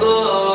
Oh.